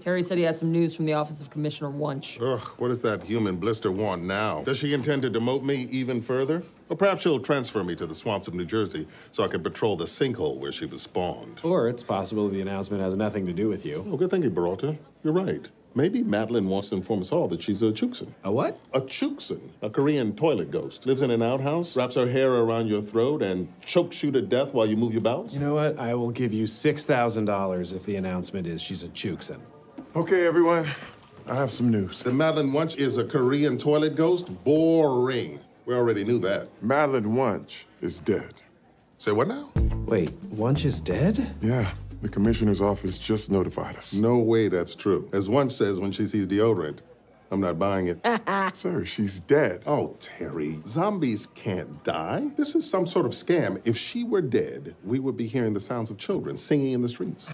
Terry said he has some news from the office of Commissioner Wuntch. Ugh, what does that human blister want now? Does she intend to demote me even further? Or perhaps she'll transfer me to the swamps of New Jersey so I can patrol the sinkhole where she was spawned. Or it's possible the announcement has nothing to do with you. Oh, good thinking, Peralta. You're right. Maybe Madeline wants to inform us all that she's a Chuksan. A what? A Chuksan, a Korean toilet ghost. Lives in an outhouse, wraps her hair around your throat, and chokes you to death while you move your bowels. You know what? I will give you $6,000 if the announcement is she's a Chuksan. Okay, everyone, I have some news. That Madeline Wuntch is a Korean toilet ghost? Boring. We already knew that. Madeline Wuntch is dead. Say what now? Wait, Wuntch is dead? Yeah, the commissioner's office just notified us. No way that's true. As Wuntch says when she sees deodorant, I'm not buying it. Sir, she's dead. Oh, Terry, zombies can't die. This is some sort of scam. If she were dead, we would be hearing the sounds of children singing in the streets.